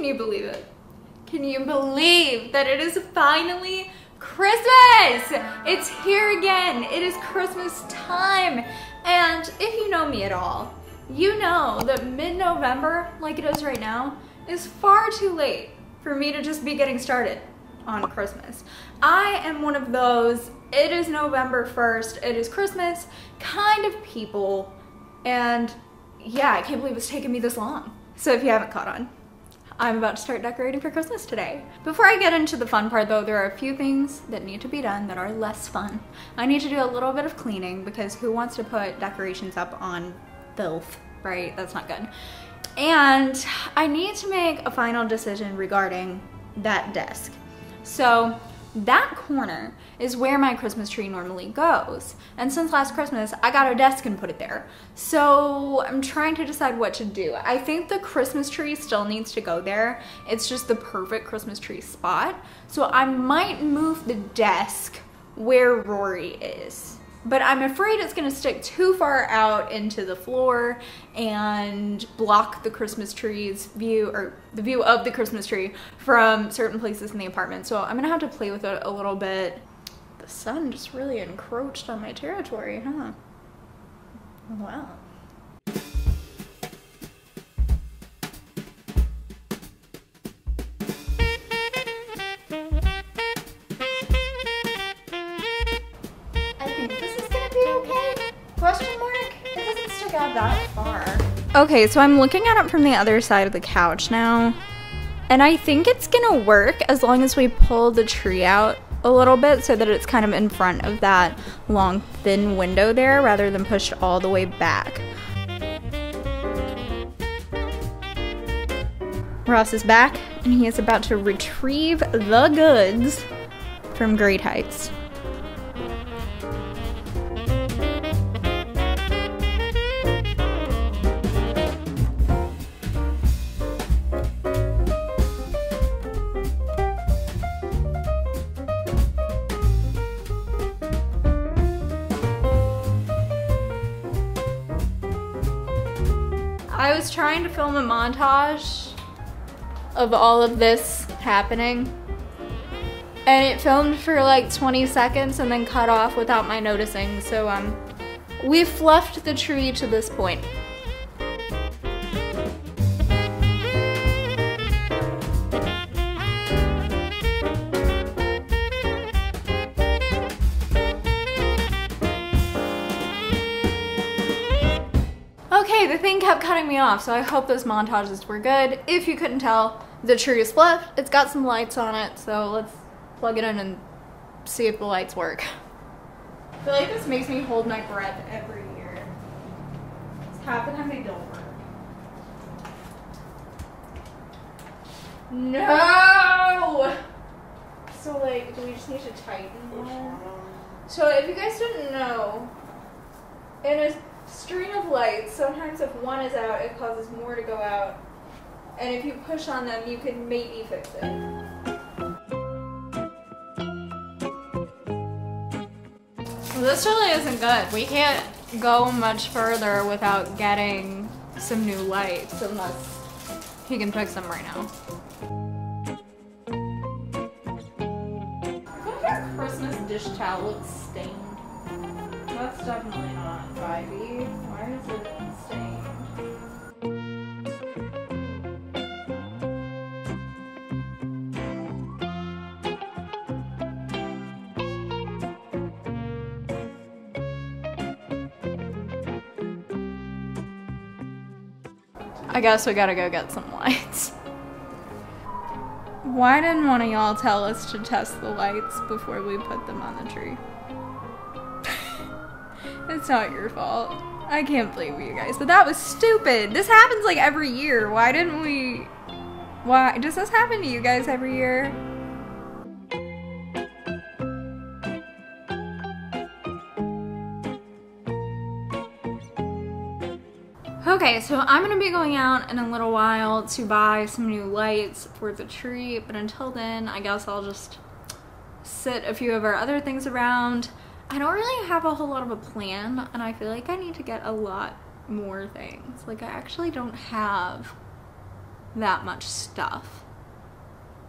Can you believe it? Can you believe that it is finally Christmas? It's here again. It is Christmas time. And if you know me at all, you know that mid-November, like it is right now, is far too late for me to just be getting started on Christmas. I am one of those, it is November 1st, it is Christmas kind of people, and yeah, I can't believe it's taken me this long. So if you haven't caught on, I'm about to start decorating for Christmas today. Before I get into the fun part though, there are a few things that need to be done that are less fun. I need to do a little bit of cleaning because who wants to put decorations up on filth, right? That's not good. And I need to make a final decision regarding that desk. So that corner is where my Christmas tree normally goes. And since last Christmas, I got a desk and put it there. So I'm trying to decide what to do. I think the Christmas tree still needs to go there. It's just the perfect Christmas tree spot. So I might move the desk where Rory is but I'm afraid it's gonna stick too far out into the floor and block the Christmas tree's view or the view of the Christmas tree from certain places in the apartment. So I'm gonna have to play with it a little bit. The sun just really encroached on my territory, huh? Wow. That far. Okay, so I'm looking at it from the other side of the couch now. And I think it's gonna work as long as we pull the tree out a little bit so that it's kind of in front of that long thin window there rather than pushed all the way back. Ross is back and he is about to retrieve the goods from Great Heights. Was trying to film a montage of all of this happening. And it filmed for like 20 seconds and then cut off without my noticing. So um, we fluffed the tree to this point. Okay, the thing kept cutting me off, so I hope those montages were good. If you couldn't tell, the tree is flipped. It's got some lights on it, so let's plug it in and see if the lights work. I feel like this makes me hold my breath every year. It's half the time they don't work. No! So like, do we just need to tighten one? So if you guys didn't know, in a string of lights, sometimes if one is out, it causes more to go out. And if you push on them, you can maybe fix it. This really isn't good. We can't go much further without getting some new lights unless he can fix them right now. Your Christmas dish towel looks stained. That's definitely not vibey. Why is it? I guess we gotta go get some lights. Why didn't one of y'all tell us to test the lights before we put them on the tree? It's not your fault. I can't blame you guys, but that was stupid. This happens like every year. Why didn't we... Why? Does this happen to you guys every year? Okay, so I'm gonna be going out in a little while to buy some new lights for the tree, but until then, I guess I'll just sit a few of our other things around. I don't really have a whole lot of a plan, and I feel like I need to get a lot more things. Like, I actually don't have that much stuff.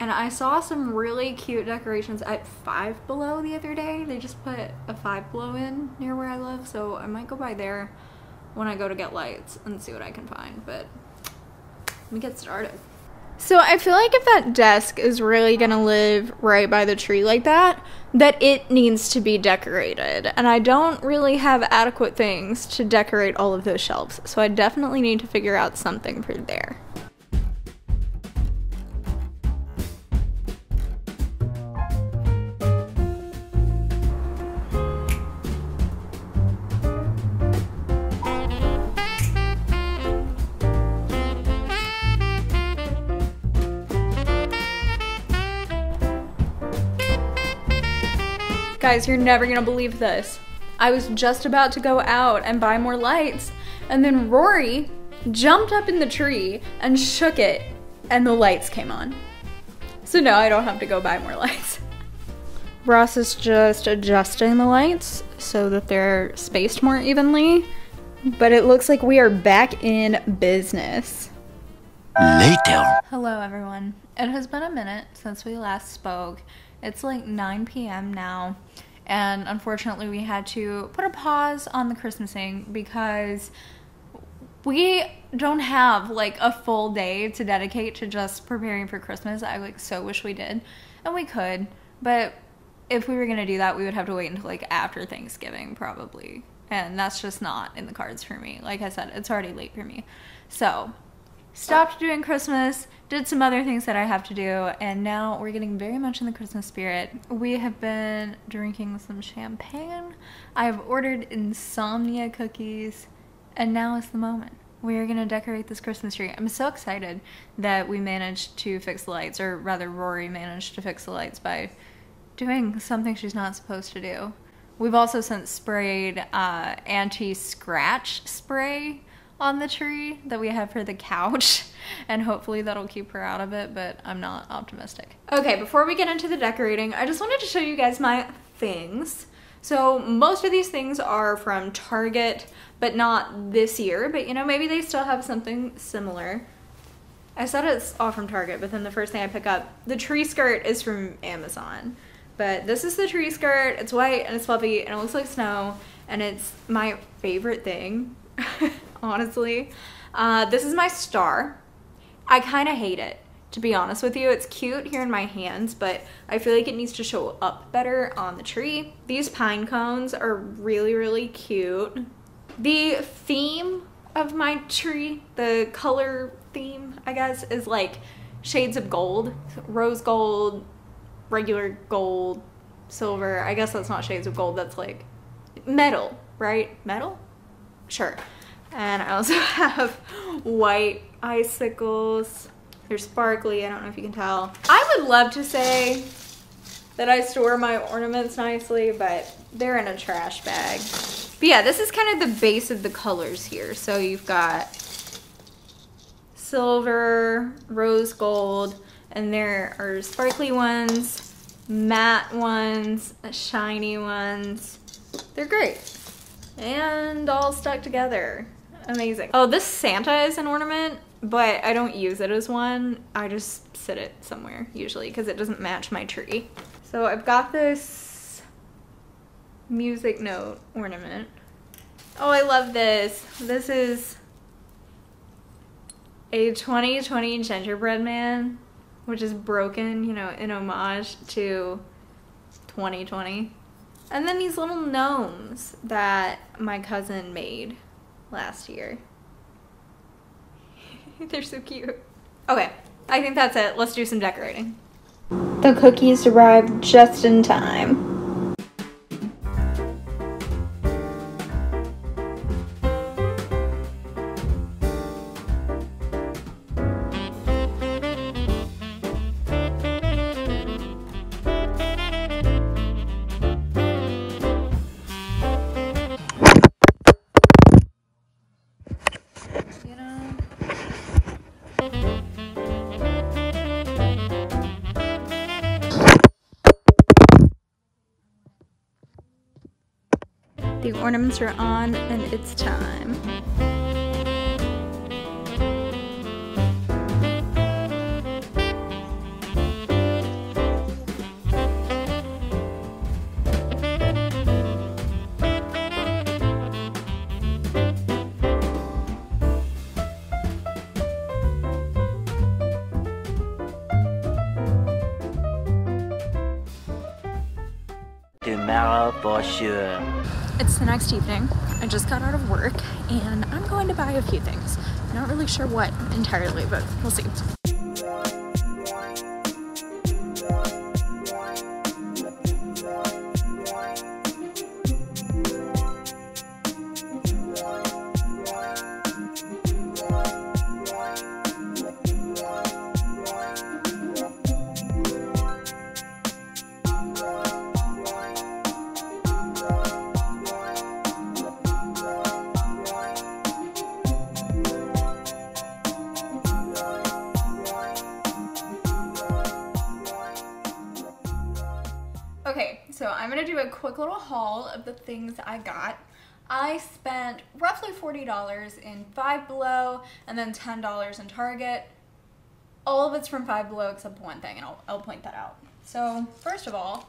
And I saw some really cute decorations at Five Below the other day. They just put a Five Below in near where I live, so I might go by there when I go to get lights and see what I can find. But let me get started. So I feel like if that desk is really gonna live right by the tree like that, that it needs to be decorated. And I don't really have adequate things to decorate all of those shelves. So I definitely need to figure out something for there. Guys, you're never gonna believe this. I was just about to go out and buy more lights, and then Rory jumped up in the tree and shook it, and the lights came on. So now I don't have to go buy more lights. Ross is just adjusting the lights so that they're spaced more evenly, but it looks like we are back in business. Later. Hello, everyone. It has been a minute since we last spoke. It's like 9 p.m. now, and unfortunately, we had to put a pause on the Christmasing because we don't have like a full day to dedicate to just preparing for Christmas. I like so wish we did, and we could, but if we were gonna do that, we would have to wait until like after Thanksgiving, probably. And that's just not in the cards for me. Like I said, it's already late for me. So, stopped doing Christmas, did some other things that I have to do, and now we're getting very much in the Christmas spirit. We have been drinking some champagne. I have ordered insomnia cookies, and now is the moment. We are gonna decorate this Christmas tree. I'm so excited that we managed to fix the lights, or rather, Rory managed to fix the lights by doing something she's not supposed to do. We've also since sprayed uh, anti scratch spray on the tree that we have for the couch and hopefully that'll keep her out of it but I'm not optimistic. Okay before we get into the decorating I just wanted to show you guys my things. So most of these things are from Target but not this year but you know maybe they still have something similar. I said it's all from Target but then the first thing I pick up the tree skirt is from Amazon. But this is the tree skirt. It's white and it's fluffy and it looks like snow and it's my favorite thing honestly. Uh, this is my star. I kind of hate it, to be honest with you. It's cute here in my hands, but I feel like it needs to show up better on the tree. These pine cones are really, really cute. The theme of my tree, the color theme, I guess, is like shades of gold. Rose gold, regular gold, silver. I guess that's not shades of gold, that's like metal, right? Metal? Sure. And I also have white icicles. They're sparkly, I don't know if you can tell. I would love to say that I store my ornaments nicely, but they're in a trash bag. But yeah, this is kind of the base of the colors here. So you've got silver, rose gold, and there are sparkly ones, matte ones, shiny ones. They're great. And all stuck together. Amazing. Oh, this Santa is an ornament, but I don't use it as one. I just sit it somewhere usually because it doesn't match my tree. So I've got this music note ornament. Oh, I love this. This is a 2020 gingerbread man, which is broken, you know, in homage to 2020. And then these little gnomes that my cousin made last year. They're so cute. Okay, I think that's it. Let's do some decorating. The cookies arrived just in time. The ornaments are on and it's time. tomorrow for sure. It's the next evening. I just got out of work and I'm going to buy a few things. Not really sure what entirely, but we'll see. Little haul of the things I got. I spent roughly $40 in Five Below and then $10 in Target. All of it's from Five Below except one thing, and I'll, I'll point that out. So, first of all,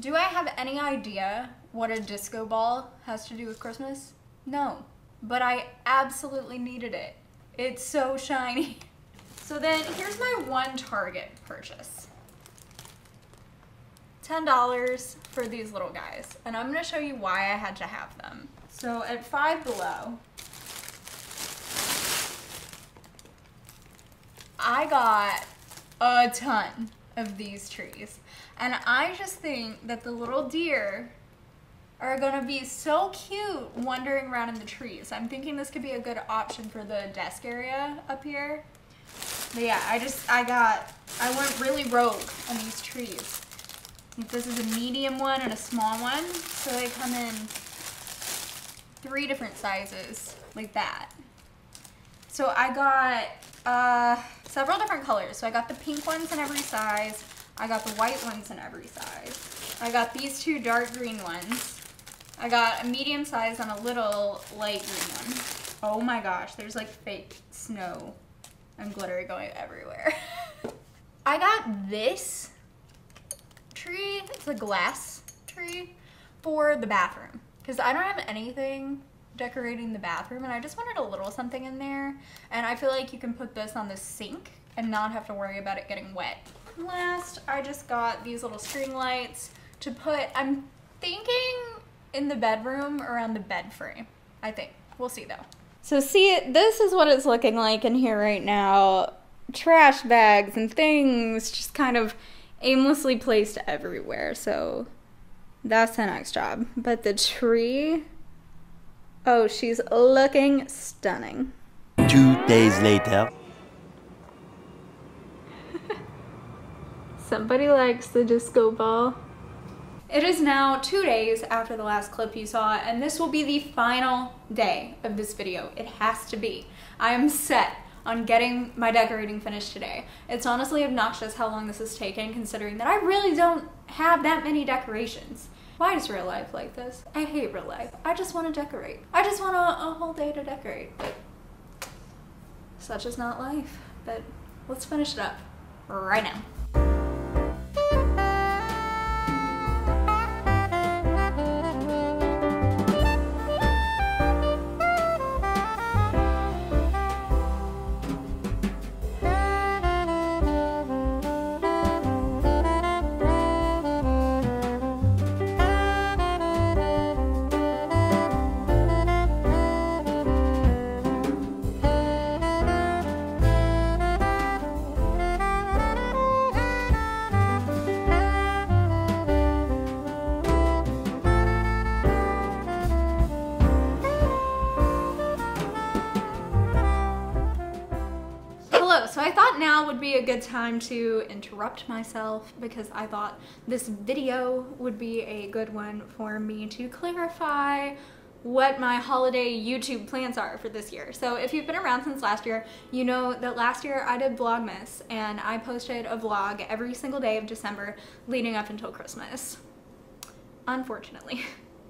do I have any idea what a disco ball has to do with Christmas? No, but I absolutely needed it. It's so shiny. So then, here's my one Target purchase. $10 for these little guys. And I'm gonna show you why I had to have them. So at Five Below, I got a ton of these trees. And I just think that the little deer are gonna be so cute wandering around in the trees. I'm thinking this could be a good option for the desk area up here. But yeah, I just, I got, I went really rogue on these trees. This is a medium one and a small one. So they come in three different sizes like that. So I got uh, several different colors. So I got the pink ones in every size. I got the white ones in every size. I got these two dark green ones. I got a medium size and a little light green one. Oh my gosh, there's like fake snow and glitter going everywhere. I got this tree, it's a glass tree, for the bathroom. Because I don't have anything decorating the bathroom and I just wanted a little something in there. And I feel like you can put this on the sink and not have to worry about it getting wet. Last, I just got these little string lights to put, I'm thinking in the bedroom around the bed frame. I think. We'll see though. So see, this is what it's looking like in here right now. Trash bags and things just kind of aimlessly placed everywhere. So that's the next job. But the tree, oh, she's looking stunning. Two days later. Somebody likes the disco ball. It is now two days after the last clip you saw, and this will be the final day of this video. It has to be. I am set on getting my decorating finished today. It's honestly obnoxious how long this is taking considering that I really don't have that many decorations. Why is real life like this? I hate real life. I just want to decorate. I just want a, a whole day to decorate, but such is not life. But let's finish it up right now. Now would be a good time to interrupt myself because I thought this video would be a good one for me to clarify what my holiday YouTube plans are for this year. So if you've been around since last year, you know that last year I did Vlogmas and I posted a vlog every single day of December leading up until Christmas. Unfortunately,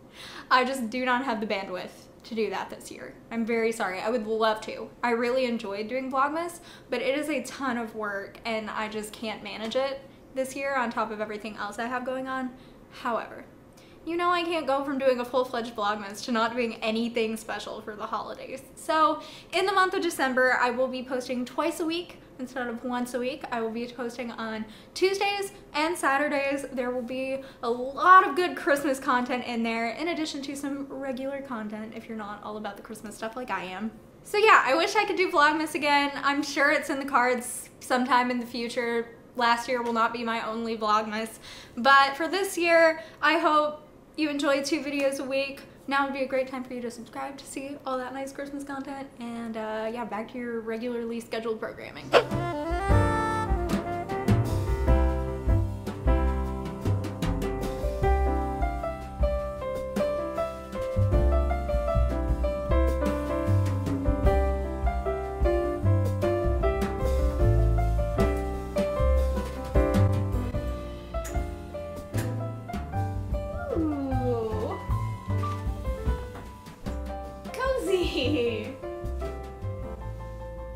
I just do not have the bandwidth to do that this year. I'm very sorry. I would love to. I really enjoyed doing Vlogmas, but it is a ton of work and I just can't manage it this year on top of everything else I have going on. However, you know I can't go from doing a full-fledged Vlogmas to not doing anything special for the holidays. So in the month of December, I will be posting twice a week instead of once a week. I will be posting on Tuesdays and Saturdays. There will be a lot of good Christmas content in there, in addition to some regular content if you're not all about the Christmas stuff like I am. So yeah, I wish I could do Vlogmas again. I'm sure it's in the cards sometime in the future. Last year will not be my only Vlogmas, but for this year, I hope you enjoy two videos a week, now would be a great time for you to subscribe to see all that nice Christmas content. And uh, yeah, back to your regularly scheduled programming.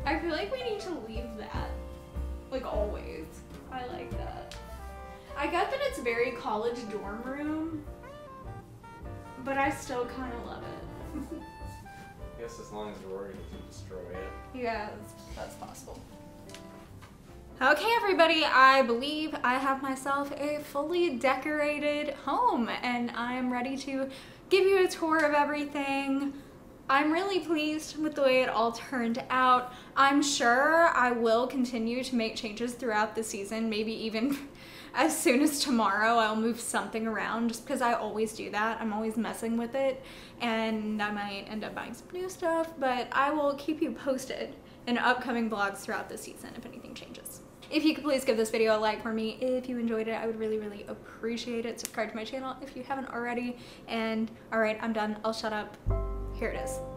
I feel like we need to leave that. Like always. I like that. I get that it's very college dorm room, but I still kind of love it. I guess as long as Rory doesn't destroy it. yeah, that's, that's possible. Okay, everybody, I believe I have myself a fully decorated home and I'm ready to give you a tour of everything. I'm really pleased with the way it all turned out. I'm sure I will continue to make changes throughout the season, maybe even as soon as tomorrow I'll move something around just because I always do that. I'm always messing with it and I might end up buying some new stuff, but I will keep you posted in upcoming vlogs throughout the season if anything changes. If you could please give this video a like for me if you enjoyed it, I would really, really appreciate it. Subscribe to my channel if you haven't already. And all right, I'm done. I'll shut up. Here it is.